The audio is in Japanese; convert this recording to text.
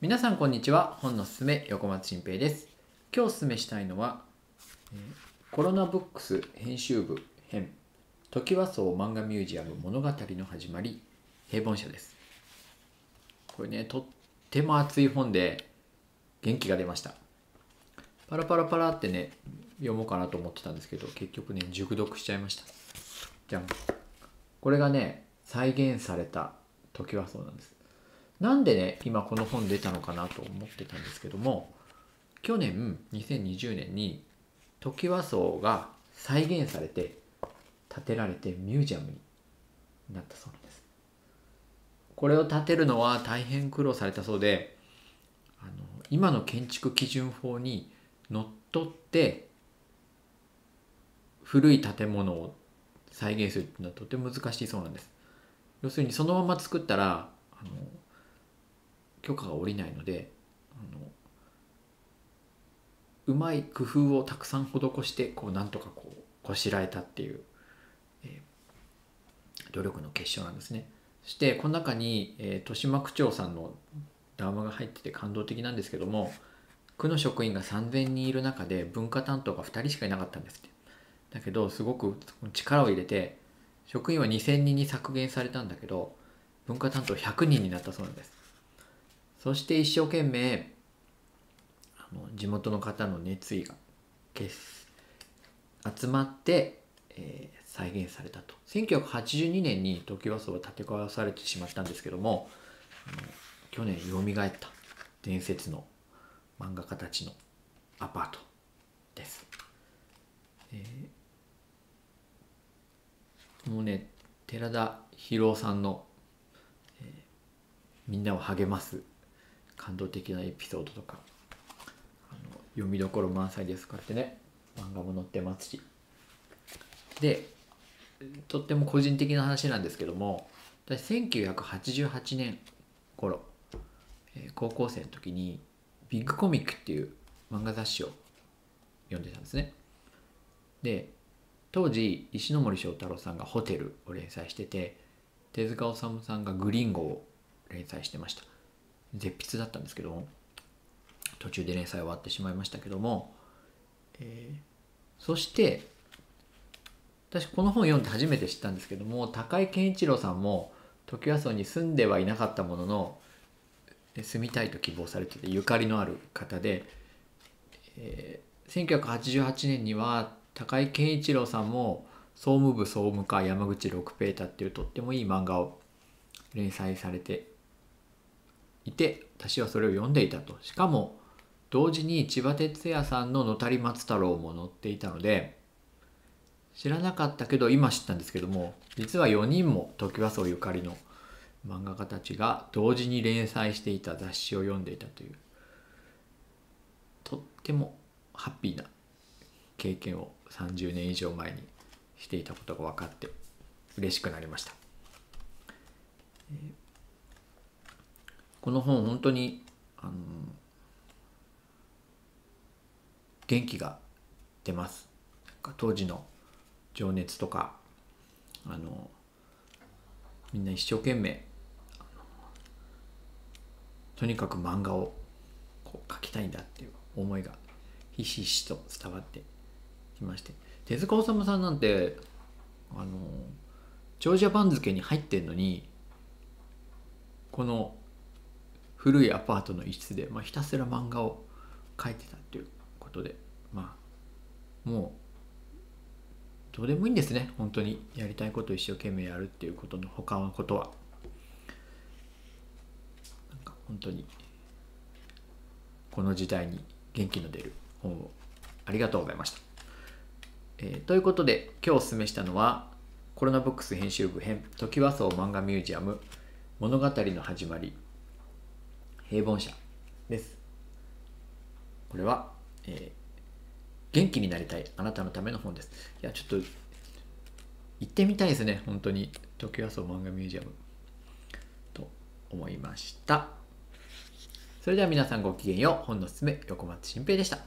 皆さんこんにちは。本のすすめ横松新平です。今日おすすめしたいのは、コロナブックス編集部編トキワ荘漫画ミュージアム物語の始まり平凡社です。これねとっても熱い本で元気が出ました。パラパラパラってね読もうかなと思ってたんですけど結局ね熟読しちゃいました。じゃん。これがね再現されたトキワ荘なんです。なんでね今この本出たのかなと思ってたんですけども去年2020年にトキワ荘が再現されて建てられてミュージアムになったそうなんです。これを建てるのは大変苦労されたそうであの今の建築基準法にのっとって古い建物を再現するっていうのはとても難しいそうなんです。要するにそのまま作ったらあの許可が下りないのであのうまい工夫をたくさん施してこうなんとかこうこしらえたっていう、えー努力の結晶なんですね。そしてこの中に、えー豊島区長さんの談話が入ってて感動的なんですけども区の職員が3,000人いる中で文化担当が2人しかいなかったんですって。だけどすごく力を入れて職員は2,000人に削減されたんだけど文化担当100人になったそうなんです。そして一生懸命あの地元の方の熱意が集まって、えー再現されたと。1982年にトキワ荘は建て替わされてしまったんですけども去年よみがえった伝説の漫画家たちのアパートです、えーもうね寺田博さんの、えーみんなを励ます感動的なエピソードとかあの読みどころ満載ですこうやってね漫画も載ってますし。でとっても個人的な話なんですけども私1988年頃、えー高校生の時にビッグコミックっていう漫画雑誌を読んでたんですね。で当時石森章太郎さんが「ホテル」を連載してて手塚治虫さんが「グリンゴ」を連載してました。絶筆だったんですけど途中で連載終わってしまいましたけども、えーそして私この本読んで初めて知ったんですけども高井健一郎さんもトキワ荘に住んではいなかったものの住みたいと希望されててゆかりのある方で、えー1988年には高井健一郎さんも総務部総務課山口六平太っていうとってもいい漫画を連載されていて私はそれを読んでいたとしかも同時に千葉哲也さんの「野谷松太郎」も載っていたので知らなかったけど今知ったんですけども実は4人もトキワ荘ゆかりの漫画家たちが同時に連載していた雑誌を読んでいたというとってもハッピーな経験を30年以上前にしていたことが分かって嬉しくなりました。この本本当にあの元気が出ます。当時の情熱とかあのみんな一生懸命とにかく漫画をこう描きたいんだっていう思いがひしひしと伝わってきまして手塚治虫さんなんてあの長者番付に入ってんのにこの古いアパートの一室で、まあ、ひたすら漫画を描いてたっていうことでまあもうどうでもいいんですね。本当に。やりたいことを一生懸命やるっていうことの他のことは。なんか本当にこの時代に元気の出る本をありがとうございました、えーということで今日おすすめしたのはコロナブックス編集部編「トキワ荘漫画ミュージアム物語の始まり」平凡社です。これは、えー元気になりたいあなたのための本です。いやちょっと行ってみたいですね。本当に。東京ソ漫画ミュージアム。と思いました。それでは皆さんごきげんよう。本のすすめ横松新平でした